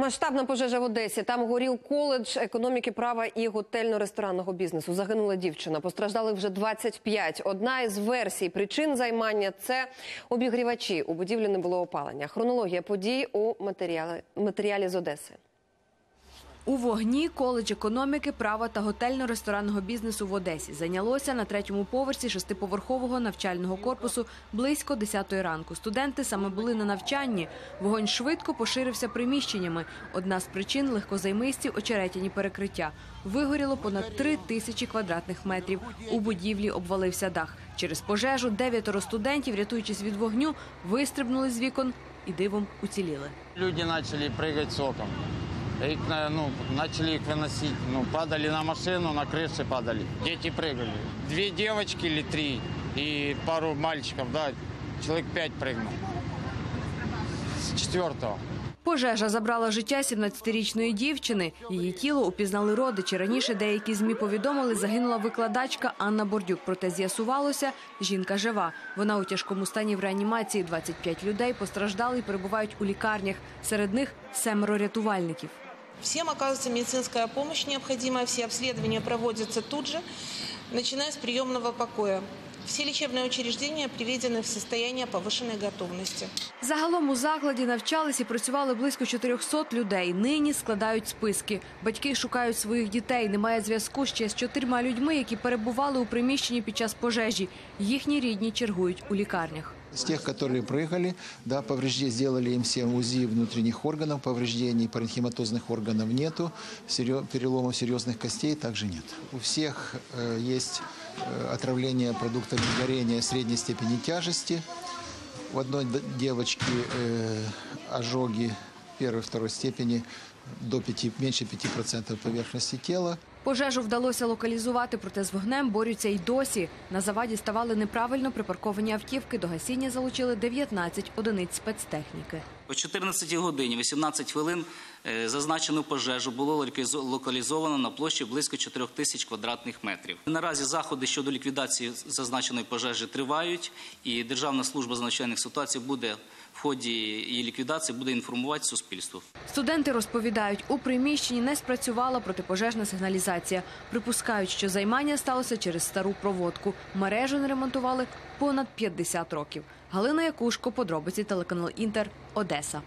Масштабна пожежа в Одесі. Там горів коледж економіки, права і готельно-ресторанного бізнесу. Загинула дівчина. Постраждали вже 25. Одна із версій причин займання це обігрівачі. У будівлі не було опалення. Хронологія подій у матеріалі, матеріалі з Одеси. У вогні коледж економіки, права та готельно-ресторанного бізнесу в Одесі зайнялося на третьому поверсі шестиповерхового навчального корпусу близько 10 ранку. Студенти саме були на навчанні. Вогонь швидко поширився приміщеннями. Одна з причин легкозаймистів очеретяні перекриття. Вигоріло понад 3 тисячі квадратних метрів. У будівлі обвалився дах. Через пожежу дев'ятеро студентів, рятуючись від вогню, вистрибнули з вікон і дивом уціліли. Люди начали прыгать соком. Их, на- ну, начали их выносить. Ну, падали на машину, на крыши падали. Дети прыгали. Две девочки или три и пару мальчиков, да, человек пять прыгнул. С четвертого. Пожежа забрала життя 17-річної дівчини. Її тіло упізнали родичі. Раніше деякі змі повідомили, загинула викладачка Анна Бордюк. Проте з'ясувалося, жінка жива. Вона у тяжкому стані в реанімації. 25 людей постраждали і перебувають у лікарнях. Серед них семеро рятувальників. Всем оказывается медицинская помощь необходимая, все обследования проводятся тут же, начиная с приемного покоя. Все лечебные учреждения приведены в состояние повышенной готовности. Загалом у закладі навчались і працювали близько 400 людей. Нині складають списки. Батьки шукають своїх дітей. Немає зв'язку ще з чотирма людьми, які перебували у приміщенні під час пожежі. Їхні рідні чергують у лікарнях. С тех, которые прыгали, да, повреждения, сделали им всем УЗИ внутренних органов, повреждений паренхематозных органов нету, переломов серьезных костей также нет. У всех э, есть э, отравление продуктами горения средней степени тяжести. У одной девочки э, ожоги первой второй степени до 5, меньше 5% поверхности тела. Пожежу вдалося локалізувати, проте з вогнем борються й досі. На заваді ставали неправильно припарковані автівки. До гасіння залучили 19 одиниць спецтехніки. О 14 годині 18 хвилин е, зазначену пожежу було локалізовано на площі близько 4 тисяч квадратних метрів. Наразі заходи щодо ліквідації зазначеної пожежі тривають, і Державна служба з надзвичайних ситуацій буде в ході її ліквідації буде інформувати суспільство. Студенти розповідають, у приміщенні не спрацювала протипожежна сигналізація. Припускають, що займання сталося через стару проводку. Мережу не ремонтували понад 50 років. Галина Якушко, подробиці телеканал Інтер, Одеса.